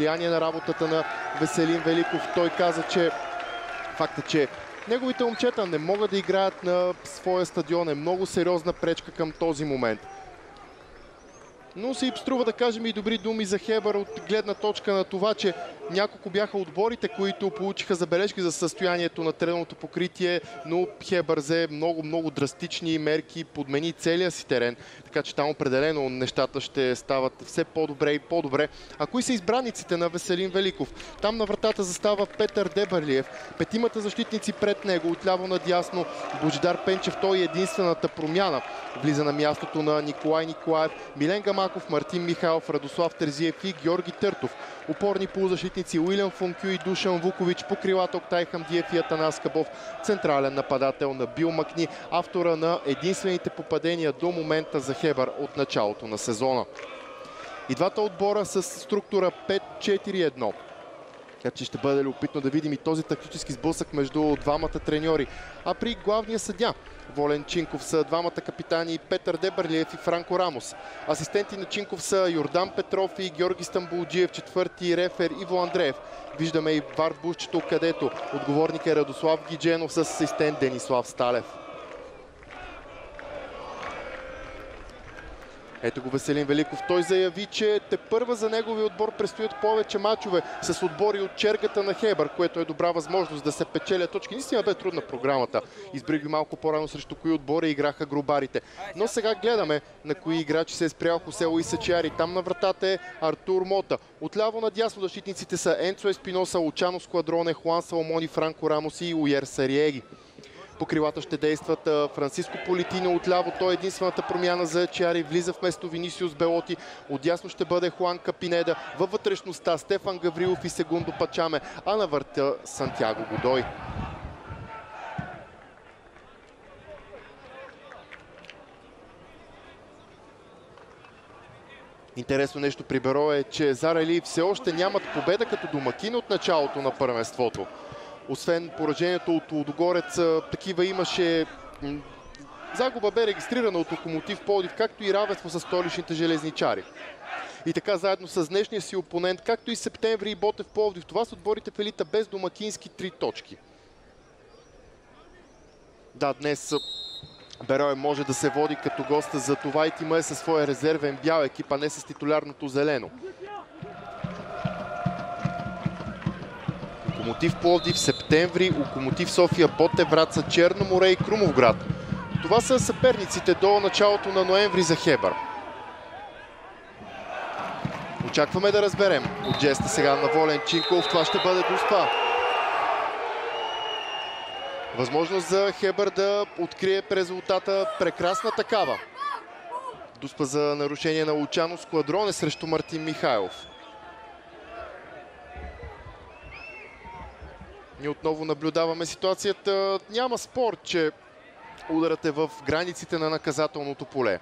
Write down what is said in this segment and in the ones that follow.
влияние на работата на Веселин Великов. Той каза, че факта, че неговите момчета не могат да играят на своя стадион е много сериозна пречка към този момент. Но се и струва да кажем и добри думи за Хебър от гледна точка на това, че няколко бяха отборите, които получиха забележки за състоянието на тренното покритие, но Хебър взе много, много драстични мерки, подмени целия си терен, така че там определено нещата ще стават все по-добре и по-добре. А кои са избраниците на Веселин Великов? Там на вратата застава Петър Дебърлиев, петимата защитници пред него, отляво надясно Божидар Пенчев, той е единствената промяна. Влиза на мястото на Николай Николаев, Милен Гамаков, Мартин Михайлов, Радослав Терзиев и Георги Търтов. Опорни полузащитници Уилям Функю и Душан Вукович, покрилата Октай Хамдиев и Атанас Кабов, централен нападател на Бил Макни, автора на единствените попадения до момента за Хебър от началото на сезона. И двата отбора с структура 5-4-1. Така че ще бъде любопитно да видим и този тактически сблъсък между двамата треньори. А при главния съдя Волен Чинков са двамата капитани Петър Дебърлиев и Франко Рамос. Асистенти на Чинков са Йордан Петров и Георги Стамбулджиев, четвърти рефер Иво Андреев. Виждаме и Вар Бушчето, където отговорник е Радослав Гидженов с асистент Денислав Сталев. Ето го Веселин Великов. Той заяви, че те първа за неговия отбор предстоят повече мачове с отбори от чергата на Хебър, което е добра възможност да се печелят точки. Наистина бе трудна програмата. Избрих ви малко по-рано срещу кои отбори играха грубарите. Но сега гледаме на кои играчи се е спрял Хосело и Сачиари. Там на вратата е Артур Мота. Отляво надясно защитниците са Енцо Еспиноса, Лучано Складроне, Хуан Саломони, Франко Рамос и Уер Сариеги. По крилата ще действат Франциско Политино отляво. Той е единствената промяна за Чари. Влиза вместо Винисиус Белоти. Отясно ще бъде Хуан Капинеда. Във вътрешността Стефан Гаврилов и Сегундо Пачаме. А на върта Сантьяго Годой. Интересно нещо при Беро е, че Зара Илиев все още нямат победа като домакин от началото на първенството освен поражението от Лудогорец, такива имаше Загуба бе регистрирана от Локомотив Пловдив, както и равенство с столичните железничари. И така заедно с днешния си опонент, както и Септември и Ботев Пловдив. Това са отборите в елита без домакински три точки. Да, днес Берой може да се води като госта за това и тима е със своя резервен бял екип, а не с титулярното зелено. Локомотив Пловдив, Септември, Локомотив София, Боте, Враца, Черно море и Крумовград. Това са съперниците до началото на ноември за Хебър. Очакваме да разберем от жеста сега на Волен Чинков. Това ще бъде Дуспа. Възможност за Хебър да открие резултата прекрасна такава. Дуспа за нарушение на Лучано Складроне срещу Мартин Михайлов. Ние отново наблюдаваме ситуацията. Няма спор, че ударът е в границите на наказателното поле.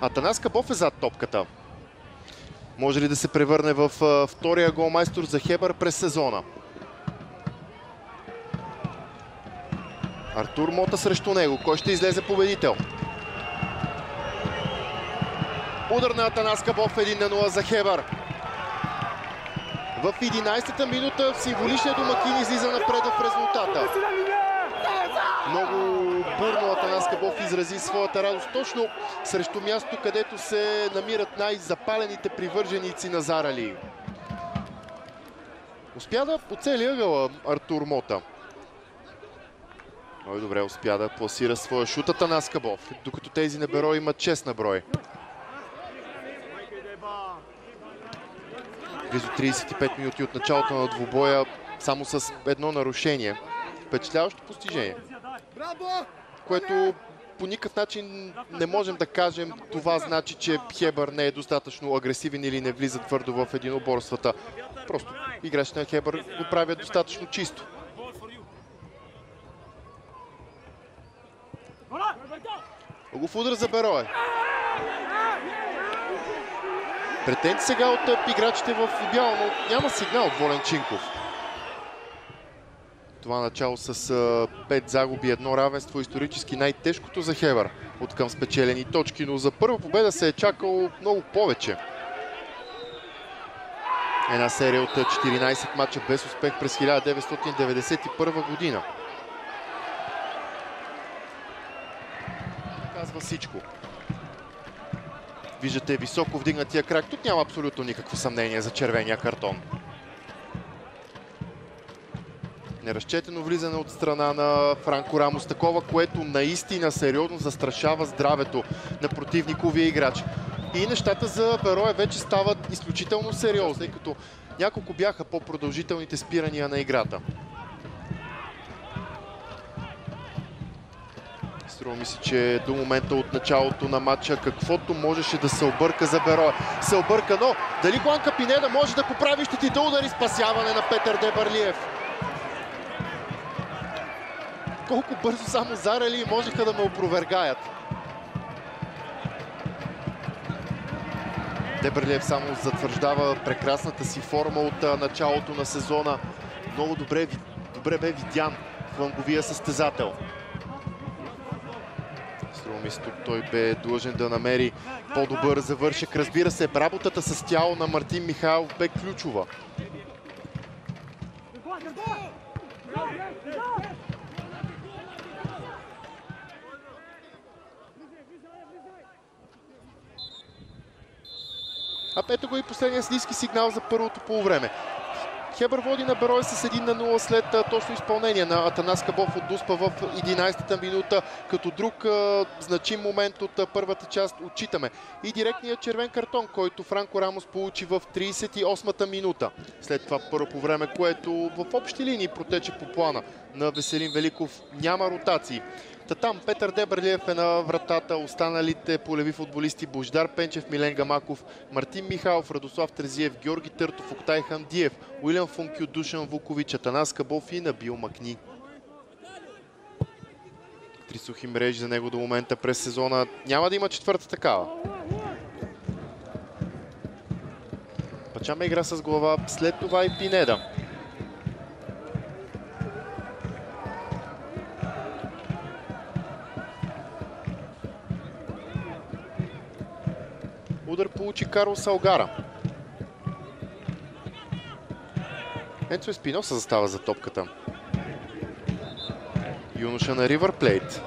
Атанас Кабов е зад топката. Може ли да се превърне в втория голмайстор за Хебър през сезона? Артур Мота срещу него. Кой ще излезе победител? Удар на Атанас Кабов 1 на 0 за Хебър. В 11-та минута символичният домакин излиза напред в резултата. Много бурно Атанас Кабов изрази своята радост точно срещу място, където се намират най-запалените привърженици на Зарали. Успя да оцели ъгъла Артур Мота. Много добре успя да пласира своя шутата на Аскабов, докато тези на Беро имат 6 на брой. Близо 35 минути от началото на двубоя, само с едно нарушение. Впечатляващо постижение. Което по никакъв начин не можем да кажем това значи, че Хебър не е достатъчно агресивен или не влиза твърдо в единоборствата. Просто играчите на Хебър го правят достатъчно чисто. Го удар за Берое. Претенции сега от играчите в бяло, но няма сигнал от Волен Чинков. Това начало с 5 загуби, едно равенство, исторически най-тежкото за Хевър от към спечелени точки, но за първа победа се е чакало много повече. Една серия от 14 мача без успех през 1991 година. Казва всичко. Виждате високо вдигнатия крак. Тук няма абсолютно никакво съмнение за червения картон. Неразчетено влизане от страна на Франко Рамос. Такова, което наистина сериозно застрашава здравето на противниковия играч. И нещата за Бероя вече стават изключително сериозни, като няколко бяха по-продължителните спирания на играта. Струва ми се, че до момента от началото на матча каквото можеше да се обърка за Бероя. Се обърка, но дали Хуан Пинеда може да поправи щетите удари спасяване на Петър Дебарлиев. Колко бързо само зарали и можеха да ме опровергаят. Деберлиев само затвърждава прекрасната си форма от началото на сезона. Много добре, добре бе видян фланговия състезател. Тук той бе длъжен да намери по-добър завършек. Разбира се, работата с тяло на Мартин Михайлов бе ключова. А ето го и последния ниски сигнал за първото полувреме. Хебър води на Берой с 1 на 0 след точно изпълнение на Атанас Кабов от Дуспа в 11-та минута. Като друг значим момент от първата част отчитаме. И директният червен картон, който Франко Рамос получи в 38-та минута. След това първо по време, което в общи линии протече по плана на Веселин Великов. Няма ротации. Та там Петър Дебърлиев е на вратата, останалите полеви футболисти Бождар Пенчев, Милен Гамаков, Мартин Михайлов, Радослав Трезиев, Георги Търтов, Октай Хандиев, Уилям Функю, Душан Вукович, Атанас Кабов и Набил Макни. Три сухи мрежи за него до момента през сезона. Няма да има четвърта такава. Пачаме игра с глава, след това и Пинеда. Удар получи Карл Салгара. Енцо Еспиноса застава за топката. Юноша на Ривър Плейт.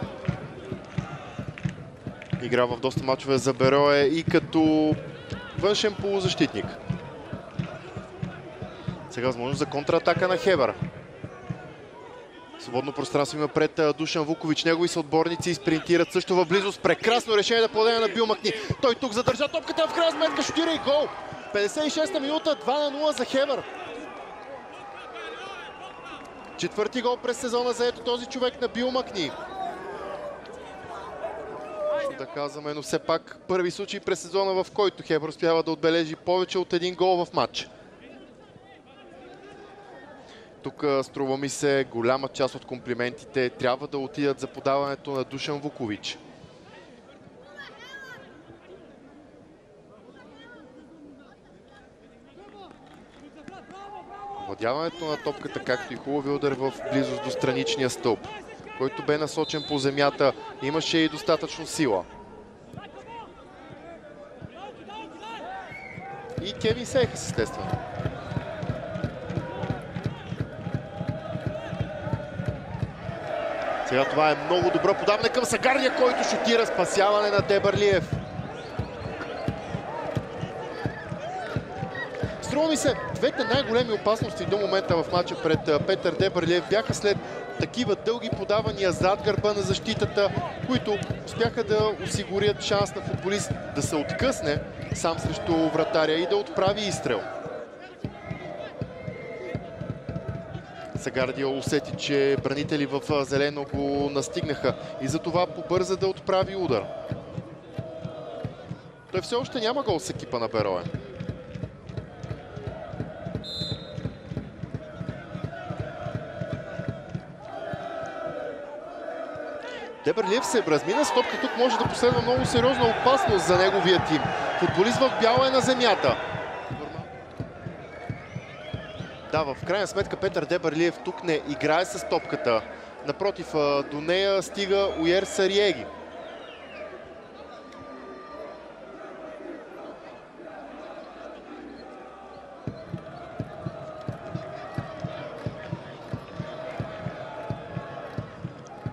Игра в доста мачове за Берое и като външен полузащитник. Сега възможност за контратака на Хевър. Свободно пространство има пред Душан Вукович. Негови съотборници спринтират също в близост. Прекрасно решение да подаде на Бил Макни. Той тук задържа топката в крайна сметка. Шутира и гол. 56-та минута, 2 на 0 за Хевър. Четвърти гол през сезона за ето този човек на Бил Макни. Да казваме, но все пак първи случай през сезона, в който Хевър успява да отбележи повече от един гол в матч. Тук струва ми се голяма част от комплиментите трябва да отидат за подаването на Душан Вукович. Владяването на топката, както и хубави удар в близост до страничния стълб, който бе насочен по земята, имаше и достатъчно сила. И Кевин Сейхас, естествено. Сега това е много добро подаване към Сагарния, който шутира спасяване на Дебърлиев. Струва ми се, двете най-големи опасности до момента в матча пред Петър Дебърлиев бяха след такива дълги подавания зад гърба на защитата, които успяха да осигурят шанс на футболист да се откъсне сам срещу вратаря и да отправи изстрел. Сагардио усети, че бранители в зелено го настигнаха и затова побърза да отправи удар. Той все още няма гол с екипа на Бероен. Деберлиев се размина с топка. Тук може да последва много сериозна опасност за неговия тим. Футболист в бяло е на земята. Да, в крайна сметка Петър Деберлиев тук не играе с топката. Напротив, до нея стига Уер Сариеги.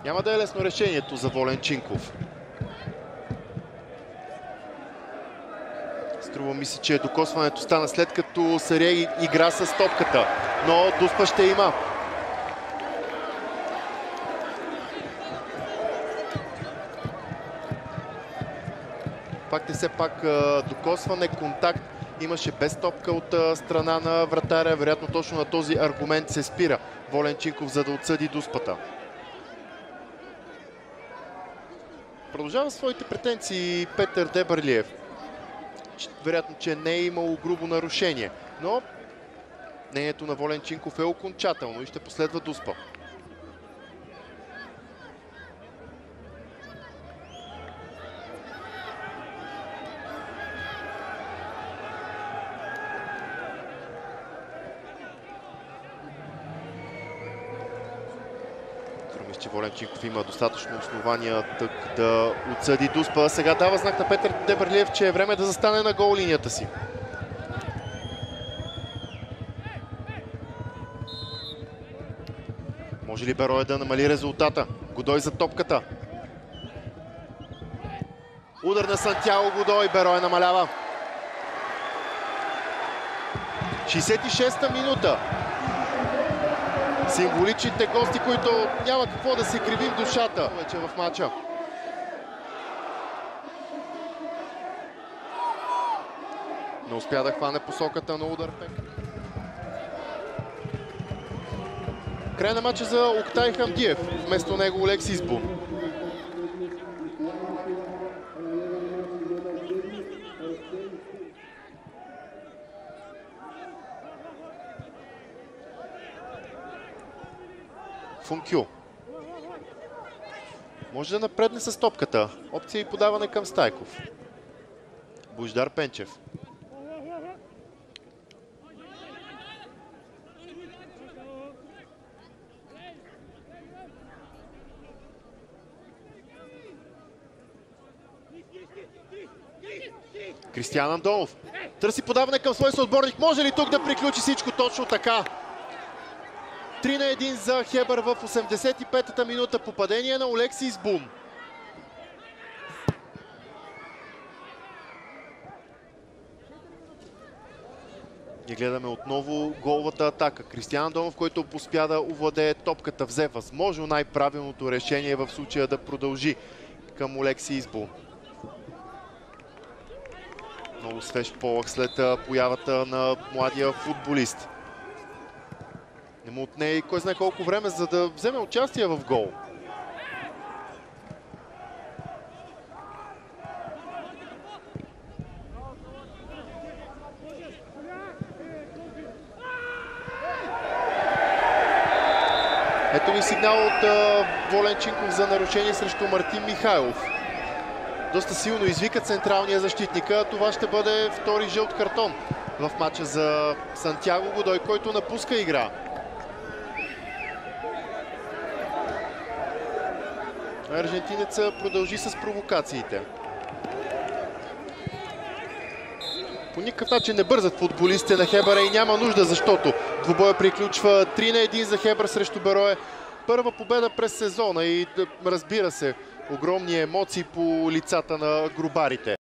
Няма да е лесно решението за Волен Чинков. Струва ми че докосването стана след като Сария игра с топката. Но Дуспа ще има. Факт е все пак докосване, контакт имаше без топка от страна на вратаря. Вероятно точно на този аргумент се спира Волен Чинков, за да отсъди Дуспата. Продължава своите претенции Петър Дебърлиев. Вероятно, че не е имало грубо нарушение. Но мнението на Волен Чинков е окончателно и ще последва Дуспа. Че Волен Чинков има достатъчно основания тък да отсъди Дуспа. Сега дава знак на Петър Дебърлиев, че е време да застане на гол линията си. Може ли Бероя да намали резултата? Годой за топката. Удар на Сантьяго Годой. Бероя намалява. 66-та минута символичните гости, които няма какво да се кривим душата вече в матча. Не успя да хване посоката на удар. Край на матча за Октай Хамдиев. Вместо него Олексис Бун. Функю. Може да напредне с топката. Опция и подаване към Стайков. Бождар Пенчев. Кристиан Андонов. Търси подаване към своя съотборник. Може ли тук да приключи всичко точно така? 3 на 1 за Хебър в 85-та минута. Попадение на Олексис Бум. И гледаме отново головата атака. Кристиан Домов, който успя да овладее топката, взе възможно най-правилното решение в случая да продължи към Олекси Избо. Много свеж полъх след появата на младия футболист. Не му отне и кой знае колко време, за да вземе участие в гол. Ето ви сигнал от Волен Чинков за нарушение срещу Мартин Михайлов. Доста силно извика централния защитника. Това ще бъде втори жълт картон в матча за Сантьяго Годой, който напуска игра. Аржентинеца продължи с провокациите. По никакъв начин не бързат футболистите на Хебъра и няма нужда, защото двубоя приключва 3 на 1 за Хебър срещу Берое. Първа победа през сезона и разбира се, огромни емоции по лицата на грубарите.